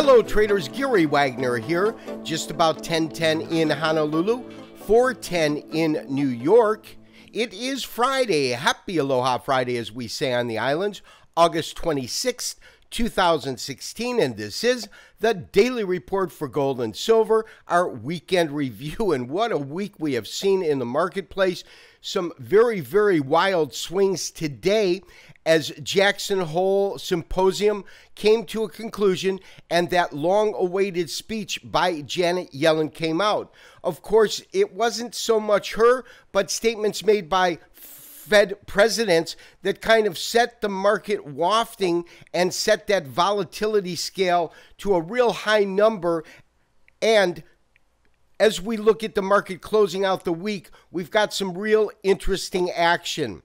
Hello, traders. Gary Wagner here. Just about 1010 in Honolulu, 410 in New York. It is Friday. Happy Aloha Friday, as we say on the islands, August 26th, 2016, and this is the daily report for gold and silver, our weekend review. And what a week we have seen in the marketplace. Some very, very wild swings today as Jackson Hole Symposium came to a conclusion and that long awaited speech by Janet Yellen came out. Of course, it wasn't so much her, but statements made by Fed presidents that kind of set the market wafting and set that volatility scale to a real high number. And as we look at the market closing out the week, we've got some real interesting action.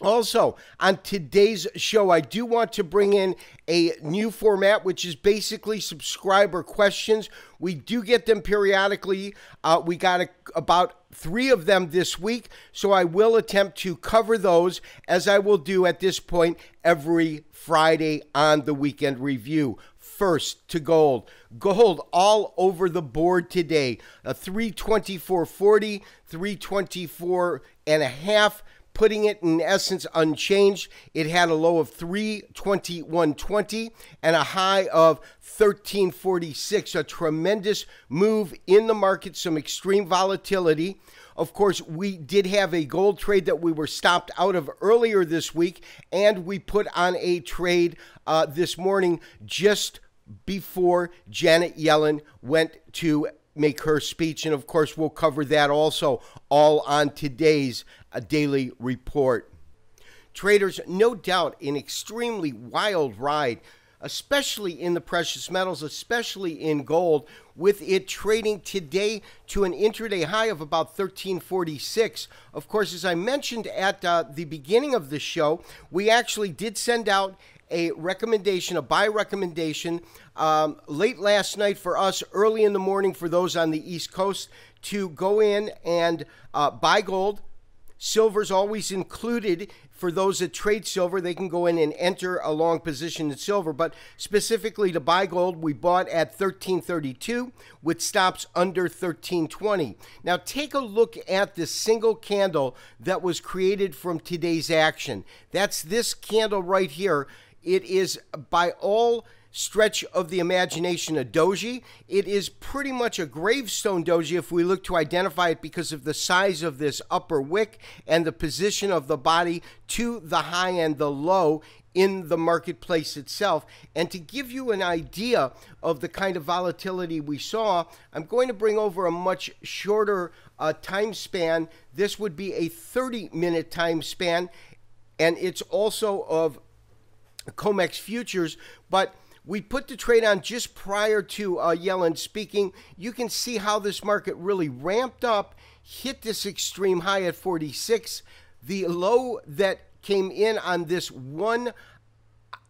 Also, on today's show, I do want to bring in a new format, which is basically subscriber questions. We do get them periodically. Uh, we got a, about three of them this week, so I will attempt to cover those as I will do at this point every Friday on the weekend review. First to gold. Gold all over the board today. A 324.40, 324 and a half putting it in essence unchanged. It had a low of 321.20 and a high of 1346. A tremendous move in the market, some extreme volatility. Of course, we did have a gold trade that we were stopped out of earlier this week, and we put on a trade uh, this morning just before Janet Yellen went to make her speech. And of course, we'll cover that also all on today's uh, daily report. Traders, no doubt, an extremely wild ride, especially in the precious metals, especially in gold, with it trading today to an intraday high of about 1346. Of course, as I mentioned at uh, the beginning of the show, we actually did send out a recommendation, a buy recommendation, um, late last night for us, early in the morning for those on the East Coast to go in and uh, buy gold. Silver's always included for those that trade silver. They can go in and enter a long position in silver. But specifically to buy gold, we bought at 1332 with stops under 1320. Now take a look at the single candle that was created from today's action. That's this candle right here. It is by all stretch of the imagination a doji. It is pretty much a gravestone doji if we look to identify it because of the size of this upper wick and the position of the body to the high and the low in the marketplace itself. And to give you an idea of the kind of volatility we saw, I'm going to bring over a much shorter uh, time span. This would be a 30 minute time span, and it's also of COMEX futures, but we put the trade on just prior to uh, Yellen speaking. You can see how this market really ramped up, hit this extreme high at 46. The low that came in on this one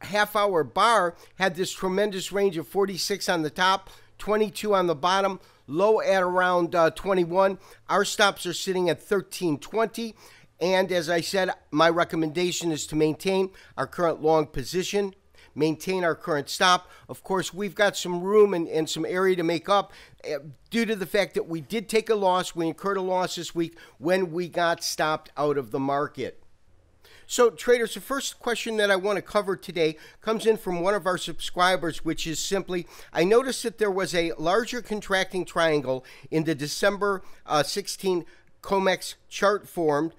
half hour bar had this tremendous range of 46 on the top, 22 on the bottom, low at around uh, 21. Our stops are sitting at 1320. And as I said, my recommendation is to maintain our current long position, maintain our current stop. Of course, we've got some room and, and some area to make up uh, due to the fact that we did take a loss. We incurred a loss this week when we got stopped out of the market. So, traders, the first question that I want to cover today comes in from one of our subscribers, which is simply I noticed that there was a larger contracting triangle in the December uh, 16 COMEX chart formed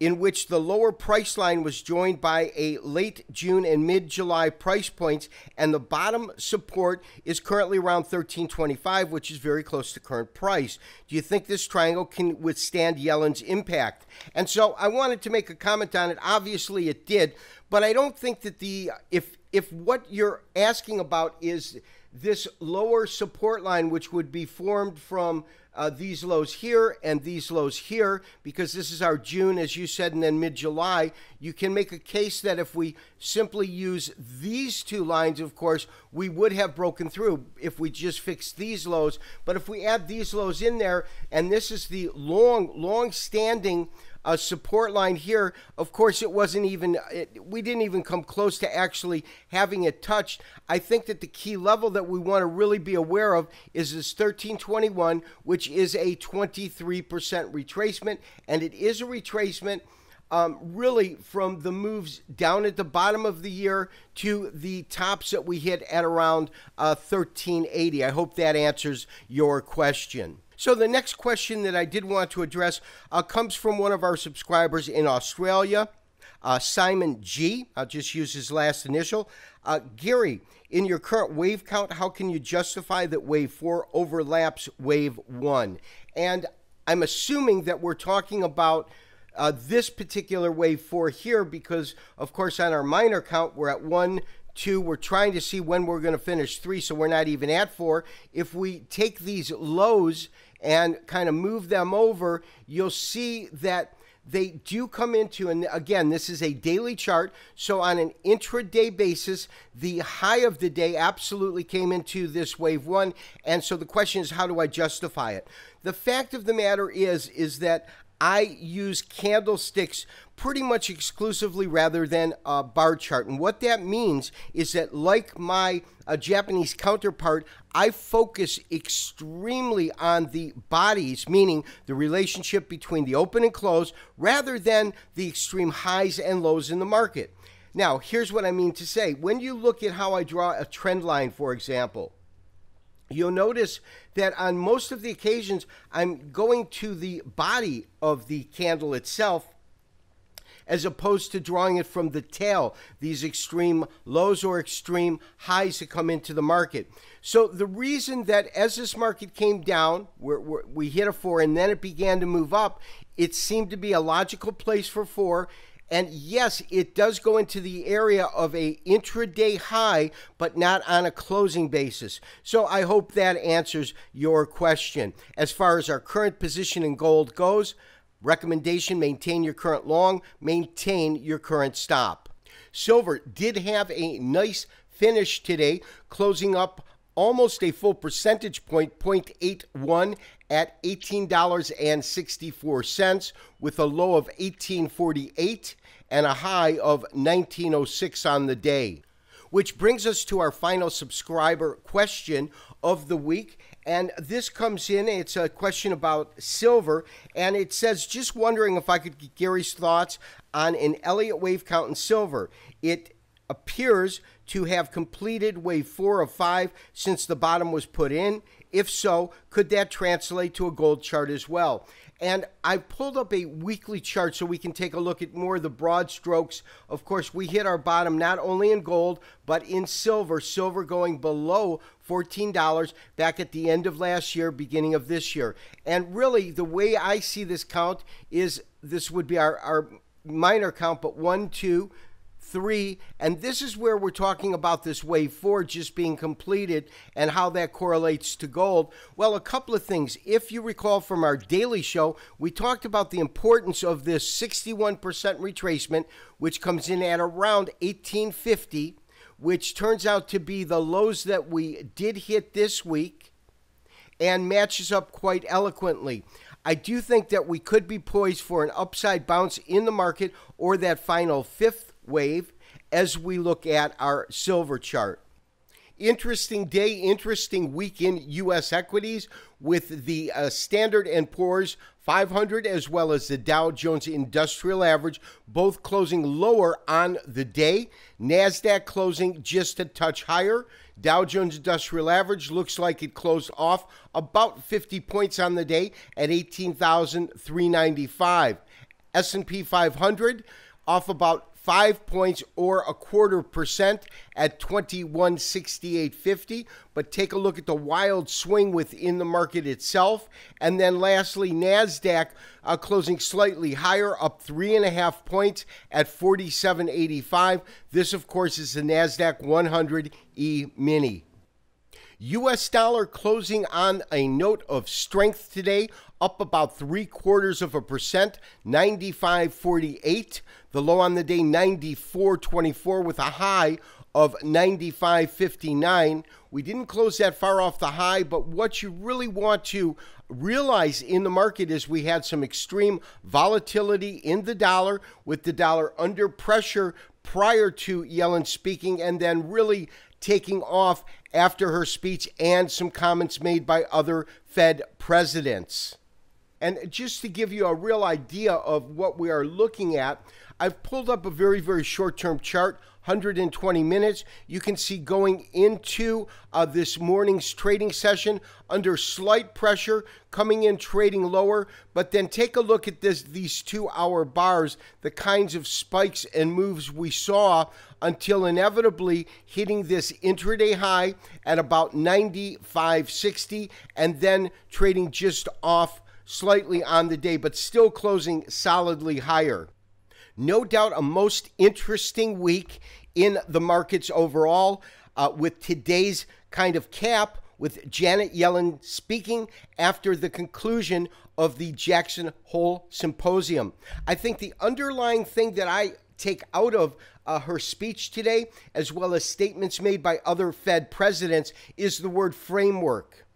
in which the lower price line was joined by a late June and mid July price points, and the bottom support is currently around 1325, which is very close to current price. Do you think this triangle can withstand Yellen's impact? And so I wanted to make a comment on it. Obviously, it did, but I don't think that the if if what you're asking about is this lower support line, which would be formed from uh, these lows here and these lows here, because this is our June, as you said, and then mid July, you can make a case that if we simply use these two lines, of course, we would have broken through if we just fixed these lows. But if we add these lows in there, and this is the long, long standing uh, support line here, of course, it wasn't even, it, we didn't even come close to actually having it touched. I think that the key level that we want to really be aware of is this 1321, which is a 23% retracement, and it is a retracement um, really from the moves down at the bottom of the year to the tops that we hit at around uh, 1380. I hope that answers your question. So, the next question that I did want to address uh, comes from one of our subscribers in Australia, uh, Simon G. I'll just use his last initial. Uh, Gary, in your current wave count, how can you justify that wave 4 overlaps wave 1? And I'm assuming that we're talking about uh, this particular wave four here because, of course, on our minor count, we're at one, two. We're trying to see when we're going to finish three, so we're not even at four. If we take these lows and kind of move them over, you'll see that they do come into, and again, this is a daily chart. So on an intraday basis, the high of the day absolutely came into this wave one. And so the question is, how do I justify it? The fact of the matter is, is that I use candlesticks pretty much exclusively rather than a bar chart. And what that means is that, like my uh, Japanese counterpart, I focus extremely on the bodies, meaning the relationship between the open and close, rather than the extreme highs and lows in the market. Now, here's what I mean to say. When you look at how I draw a trend line, for example, you'll notice that on most of the occasions, I'm going to the body of the candle itself as opposed to drawing it from the tail, these extreme lows or extreme highs that come into the market. So the reason that as this market came down, we're, we hit a four and then it began to move up, it seemed to be a logical place for four. And yes, it does go into the area of a intraday high, but not on a closing basis. So I hope that answers your question. As far as our current position in gold goes, recommendation maintain your current long, maintain your current stop. Silver did have a nice finish today, closing up almost a full percentage point, 0.81 at $18.64 with a low of 1848 and a high of 1906 on the day. Which brings us to our final subscriber question of the week. And this comes in, it's a question about silver. And it says, just wondering if I could get Gary's thoughts on an Elliott wave count in silver. It appears to have completed wave four of five since the bottom was put in. If so, could that translate to a gold chart as well? And I pulled up a weekly chart so we can take a look at more of the broad strokes. Of course, we hit our bottom not only in gold, but in silver. Silver going below $14 back at the end of last year, beginning of this year. And really, the way I see this count is this would be our, our minor count, but one, two, three, and this is where we're talking about this wave four just being completed and how that correlates to gold. Well, a couple of things. If you recall from our daily show, we talked about the importance of this 61% retracement, which comes in at around 1850, which turns out to be the lows that we did hit this week and matches up quite eloquently. I do think that we could be poised for an upside bounce in the market or that final fifth wave as we look at our silver chart. Interesting day, interesting week in U.S. equities with the uh, Standard and Poor's 500 as well as the Dow Jones Industrial Average both closing lower on the day. Nasdaq closing just a touch higher. Dow Jones Industrial Average looks like it closed off about 50 points on the day at 18,395. S&P 500 off about five points or a quarter percent at 2168.50. But take a look at the wild swing within the market itself. And then lastly, NASDAQ uh, closing slightly higher, up three and a half points at 47.85. This, of course, is the NASDAQ 100 E mini. US dollar closing on a note of strength today, up about three quarters of a percent, 95.48. The low on the day, 94.24, with a high of 95.59. We didn't close that far off the high, but what you really want to realize in the market is we had some extreme volatility in the dollar, with the dollar under pressure prior to Yellen speaking, and then really taking off after her speech and some comments made by other Fed presidents. And just to give you a real idea of what we are looking at, I've pulled up a very, very short term chart 120 minutes. You can see going into uh, this morning's trading session under slight pressure, coming in trading lower. But then take a look at this these two hour bars, the kinds of spikes and moves we saw until inevitably hitting this intraday high at about 95.60 and then trading just off slightly on the day, but still closing solidly higher. No doubt a most interesting week in the markets overall, uh, with today's kind of cap with Janet Yellen speaking after the conclusion of the Jackson Hole Symposium. I think the underlying thing that I take out of uh, her speech today, as well as statements made by other Fed presidents, is the word framework.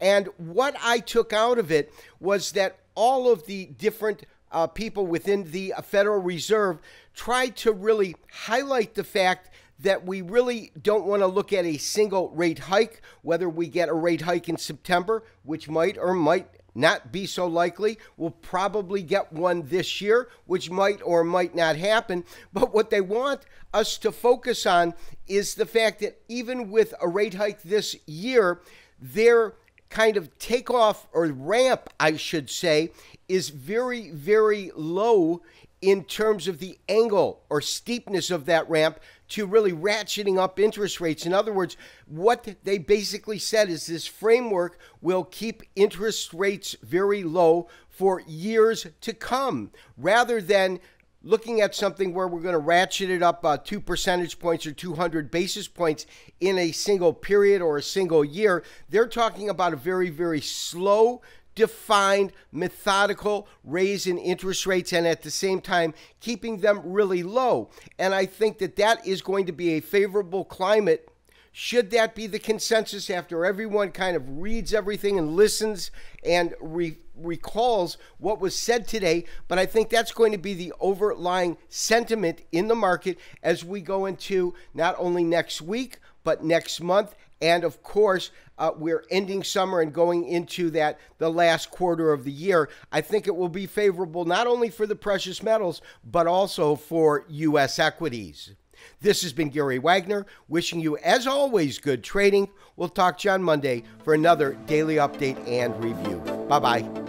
And what I took out of it was that all of the different uh, people within the Federal Reserve tried to really highlight the fact that we really don't want to look at a single rate hike, whether we get a rate hike in September, which might or might not be so likely. We'll probably get one this year, which might or might not happen. But what they want us to focus on is the fact that even with a rate hike this year, their kind of takeoff or ramp, I should say, is very, very low in terms of the angle or steepness of that ramp to really ratcheting up interest rates. In other words, what they basically said is this framework will keep interest rates very low for years to come rather than looking at something where we're going to ratchet it up uh, two percentage points or 200 basis points in a single period or a single year. They're talking about a very, very slow defined, methodical raise in interest rates and at the same time keeping them really low. And I think that that is going to be a favorable climate. Should that be the consensus after everyone kind of reads everything and listens and re- recalls what was said today? But I think that's going to be the overlying sentiment in the market as we go into not only next week, but next month and of course, uh, we're ending summer and going into that the last quarter of the year. I think it will be favorable not only for the precious metals, but also for U.S. equities. This has been Gary Wagner, wishing you, as always, good trading. We'll talk to you on Monday for another daily update and review. Bye bye.